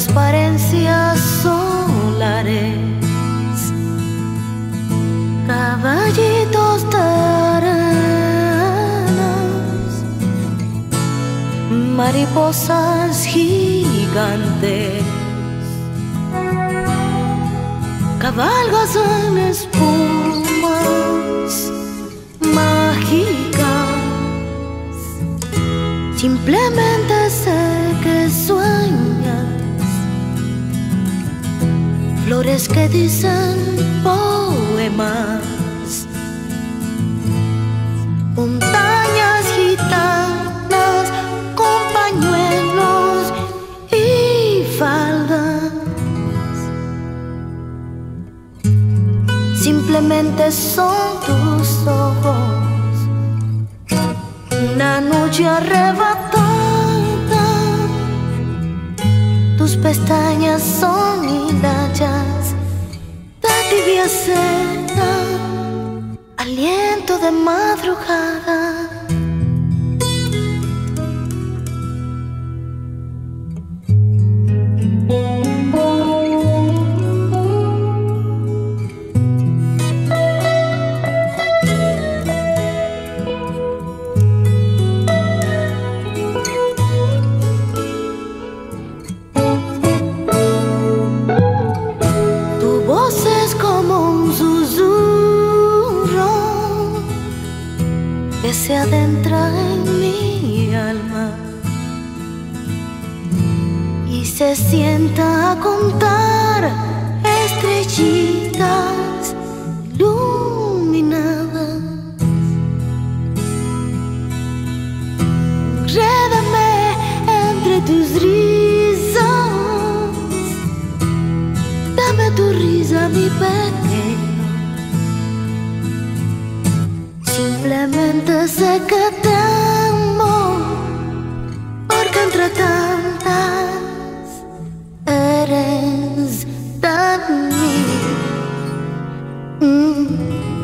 transparencias solares, caballitos de mariposas gigantes, cabalgos en espumas mágicas, simplemente que dicen poemas, montañas gitanas con pañuelos y faldas. Simplemente son tus ojos, una noche arrebatada. Tus pestañas son de tibia seda, aliento de madrugada. Que se adentra en mi alma y se sienta a contar estrellitas Clemente se ketemu Organ tantas Eres dan mm.